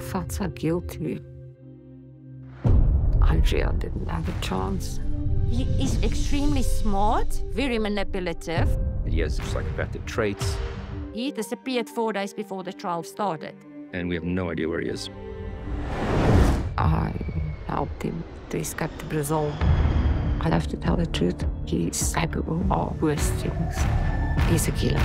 felt so guilty. Andrea didn't have a chance. He is extremely smart, very manipulative. He has psychopathic traits, He disappeared four days before the trial started. and we have no idea where he is. I helped him to escape to Brazil. I have to tell the truth. He's capable of worse things. He's a killer.